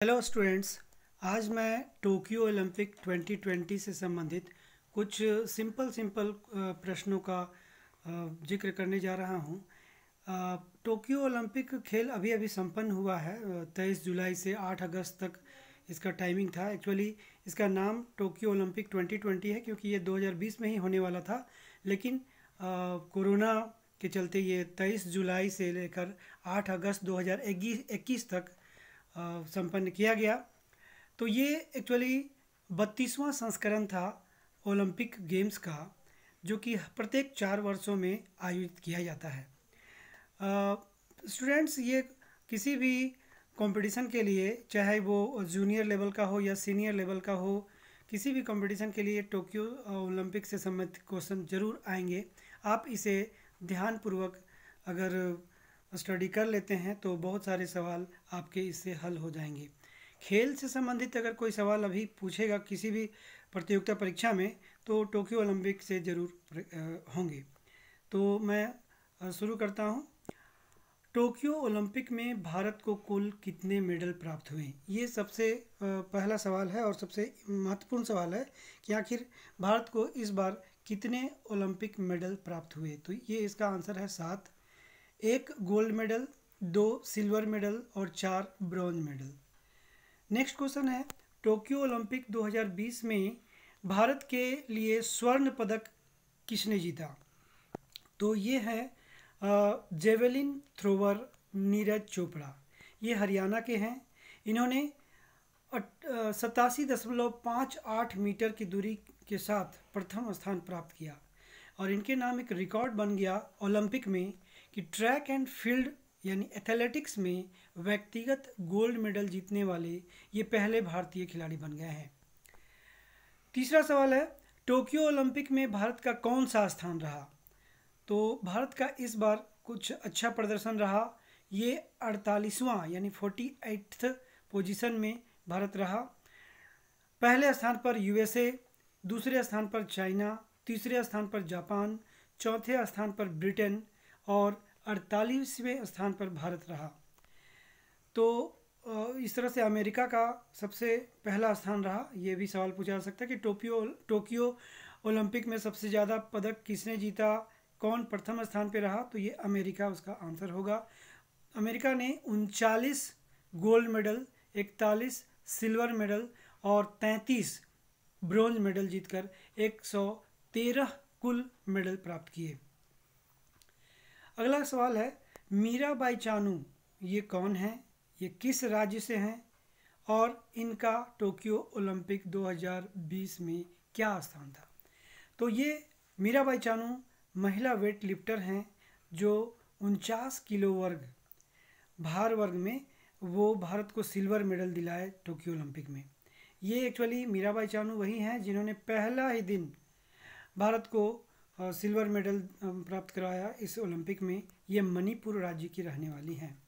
Hello students आज मैं Tokyo Olympic 2020 से संबंधित कुछ सिंपल सिंपल प्रश्नों का ज़िक्र करने जा रहा हूँ। टोक्यो ओलंपिक खेल अभी अभी संपन्न हुआ है तेईस जुलाई से 8 अगस्त तक इसका टाइमिंग था। एक्चुअली इसका नाम टोक्यो ओलंपिक 2020 है, क्योंकि ये 2020 में ही होने वाला था। लेकिन कोरोना के चलते ये 23 जुलाई से लेकर 8 अगस्त 2021 तक संपन्न किया गया। तो ये एक्चुअली बत्तीसवां संस्करण था ओलंपिक गेम्स का, जो कि प्रत्येक चार वर्षों में आयोजित किया जाता है। स्टूडेंट्स ये किसी भी कंपटीशन के लिए, चाहे वो जूनियर लेवल का हो या सीनियर लेवल का हो, किसी भी कंपटीशन के लिए टोक्यो ओलंपिक से संबंधित क्वेश्चन ज़रूर आएँगे। आप इसे ध्यानपूर्वक अगर स्टडी कर लेते हैं तो बहुत सारे सवाल आपके इससे हल हो जाएँगे। खेल से संबंधित अगर कोई सवाल अभी पूछेगा किसी भी प्रतियोगिता परीक्षा में तो टोक्यो ओलंपिक से ज़रूर होंगे। तो मैं शुरू करता हूँ। टोक्यो ओलंपिक में भारत को कुल कितने मेडल प्राप्त हुए? ये सबसे पहला सवाल है और सबसे महत्वपूर्ण सवाल है कि आखिर भारत को इस बार कितने ओलंपिक मेडल प्राप्त हुए? तो ये इसका आंसर है सात। एक गोल्ड मेडल, दो सिल्वर मेडल और चार ब्रॉन्ज मेडल। नेक्स्ट क्वेश्चन है, टोक्यो ओलंपिक 2020 में भारत के लिए स्वर्ण पदक किसने जीता? तो ये है जेवेलिन थ्रोवर नीरज चोपड़ा। ये हरियाणा के हैं। इन्होंने सतासी दशमलव पाँच आठ मीटर की दूरी के साथ प्रथम स्थान प्राप्त किया और इनके नाम एक रिकॉर्ड बन गया ओलंपिक में। कि ट्रैक एंड फ़ील्ड यानी एथलेटिक्स में व्यक्तिगत गोल्ड मेडल जीतने वाले ये पहले भारतीय खिलाड़ी बन गए हैं। तीसरा सवाल है टोक्यो ओलंपिक में भारत का कौन सा स्थान रहा? तो भारत का इस बार कुछ अच्छा प्रदर्शन रहा। ये अड़तालीसवां यानी फोर्टी एट्थ पोजिशन में भारत रहा। पहले स्थान पर यूएसए दूसरे स्थान पर चाइना तीसरे स्थान पर जापान चौथे स्थान पर ब्रिटेन और अड़तालीसवें स्थान पर भारत रहा। तो इस तरह से अमेरिका का सबसे पहला स्थान रहा। ये भी सवाल पूछा जा सकता है कि टोक्यो टोक्यो ओलंपिक में सबसे ज़्यादा पदक किसने जीता, कौन प्रथम स्थान पर रहा? तो ये अमेरिका, उसका आंसर होगा। अमेरिका ने उनचालीस गोल्ड मेडल, इकतालीस सिल्वर मेडल और तैंतीस ब्रॉन्ज मेडल जीतकर 113 कुल मेडल प्राप्त किए। अगला सवाल है मीराबाई चानू, ये कौन है? ये किस राज्य से हैं? और इनका टोक्यो ओलंपिक 2020 में क्या स्थान था? तो ये मीराबाई चानू महिला वेट लिफ्टर हैं, जो उनचास किलो वर्ग, भार वर्ग में वो भारत को सिल्वर मेडल दिलाए टोक्यो ओलंपिक में। ये एक्चुअली मीराबाई चानू वही हैं जिन्होंने पहला ही दिन भारत को सिल्वर मेडल प्राप्त कराया इस ओलंपिक में। ये मणिपुर राज्य की रहने वाली हैं।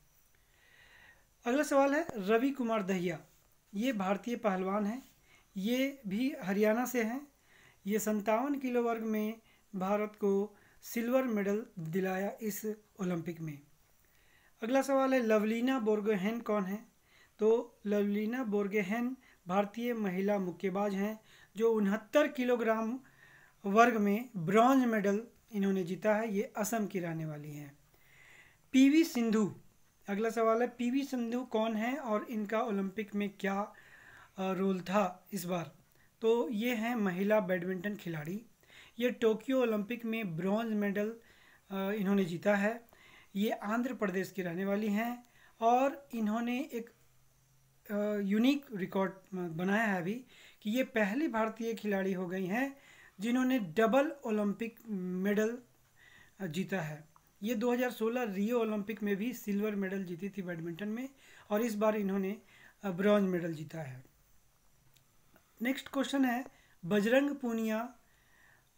अगला सवाल है, रवि कुमार दहिया। ये भारतीय पहलवान हैं। ये भी हरियाणा से हैं। ये संतावन किलो वर्ग में भारत को सिल्वर मेडल दिलाया इस ओलंपिक में। अगला सवाल है, लवलीना बोर्गोहेन कौन है? तो लवलीना बोर्गेहन भारतीय महिला मुक्केबाज हैं, जो उनहत्तर किलोग्राम वर्ग में ब्रॉन्ज मेडल इन्होंने जीता है, ये असम की रहने वाली हैं। पीवी सिंधु, अगला सवाल है, पीवी सिंधु कौन है और इनका ओलंपिक में क्या रोल था इस बार? तो ये हैं महिला बैडमिंटन खिलाड़ी। ये टोक्यो ओलंपिक में ब्रॉन्ज मेडल इन्होंने जीता है। ये आंध्र प्रदेश की रहने वाली हैं और इन्होंने एक यूनिक रिकॉर्ड बनाया है अभी कि ये पहली भारतीय खिलाड़ी हो गई हैं जिन्होंने डबल ओलंपिक मेडल जीता है। ये 2016 रियो ओलंपिक में भी सिल्वर मेडल जीती थी बैडमिंटन में और इस बार इन्होंने ब्रॉन्ज मेडल जीता है। नेक्स्ट क्वेश्चन है, बजरंग पूनिया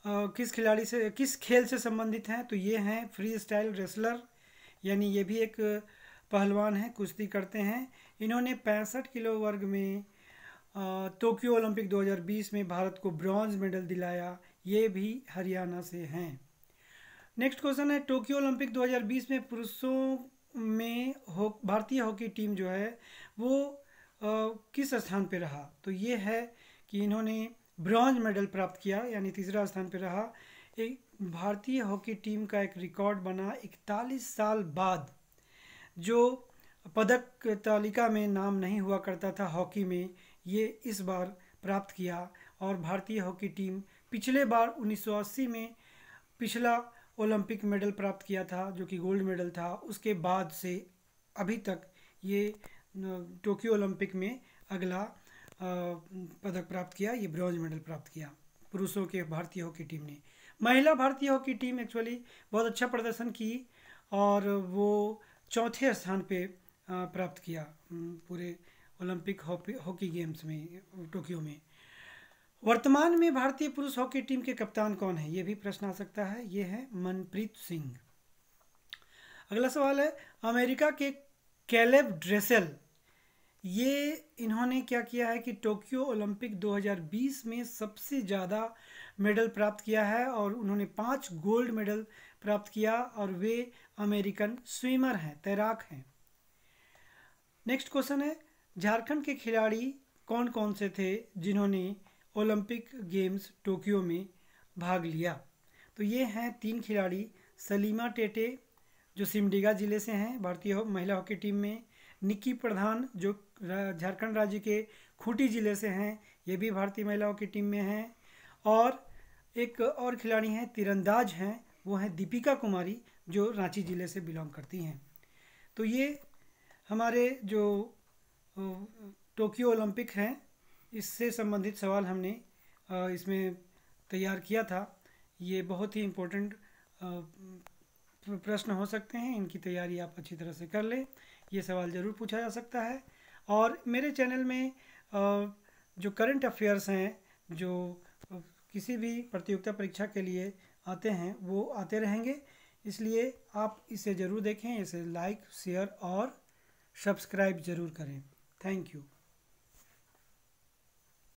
किस खिलाड़ी से, किस खेल से संबंधित हैं? तो ये हैं फ्री स्टाइल रेसलर, यानी ये भी एक पहलवान हैं, कुश्ती करते हैं। इन्होंने पैंसठ किलो वर्ग में टोक्यो ओलंपिक 2020 में भारत को ब्रॉन्ज मेडल दिलाया ये भी हरियाणा से हैं। नेक्स्ट क्वेश्चन है टोक्यो ओलंपिक 2020 में पुरुषों में हो भारतीय हॉकी टीम जो है वो आ, किस स्थान पर रहा? तो ये है कि इन्होंने ब्रॉन्ज मेडल प्राप्त किया यानी तीसरा स्थान पर रहा। एक भारतीय हॉकी टीम का एक रिकॉर्ड बना इकतालीस साल बाद जो पदक तालिका में नाम नहीं हुआ करता था हॉकी में ये इस बार प्राप्त किया और भारतीय हॉकी टीम पिछले बार 1980 में पिछला ओलंपिक मेडल प्राप्त किया था, जो कि गोल्ड मेडल था। उसके बाद से अभी तक ये टोक्यो ओलंपिक में अगला पदक प्राप्त किया, ये ब्रॉन्ज मेडल प्राप्त किया पुरुषों के भारतीय हॉकी टीम ने। महिला भारतीय हॉकी टीम एक्चुअली बहुत अच्छा प्रदर्शन की और वो चौथे स्थान पे प्राप्त किया पूरे ओलंपिक हॉकी गेम्स में, टोक्यो में। वर्तमान में भारतीय पुरुष हॉकी टीम के कप्तान कौन है? ये भी प्रश्न आ सकता है। ये है मनप्रीत सिंह। अगला सवाल है, अमेरिका के कैलेब ड्रेसेल, ये इन्होंने क्या किया है कि टोक्यो ओलंपिक 2020 में सबसे ज़्यादा मेडल प्राप्त किया है और उन्होंने पाँच गोल्ड मेडल प्राप्त किया और वे अमेरिकन स्विमर हैं, तैराक हैं। नेक्स्ट क्वेश्चन है झारखंड के खिलाड़ी कौन कौन से थे जिन्होंने ओलंपिक गेम्स टोक्यो में भाग लिया? तो ये हैं तीन खिलाड़ी। सलीमा टेटे, जो सिमडेगा ज़िले से हैं, भारतीय महिला हॉकी टीम में। निक्की प्रधान, जो झारखंड राज्य के खूंटी ज़िले से हैं, ये भी भारतीय महिला हॉकी टीम में हैं। और एक और खिलाड़ी हैं, तीरंदाज हैं, वो हैं दीपिका कुमारी, जो रांची ज़िले से बिलोंग करती हैं। तो ये हमारे जो टोक्यो ओलंपिक हैं। इससे संबंधित सवाल हमने इसमें तैयार किया था। ये बहुत ही इम्पोर्टेंट प्रश्न हो सकते हैं। इनकी तैयारी आप अच्छी तरह से कर लें। ये सवाल ज़रूर पूछा जा सकता है। और मेरे चैनल में जो करंट अफेयर्स हैं, जो किसी भी प्रतियोगिता परीक्षा के लिए आते हैं, वो आते रहेंगे। इसलिए आप इसे ज़रूर देखें, इसे लाइक शेयर और सब्सक्राइब ज़रूर करें। Thank you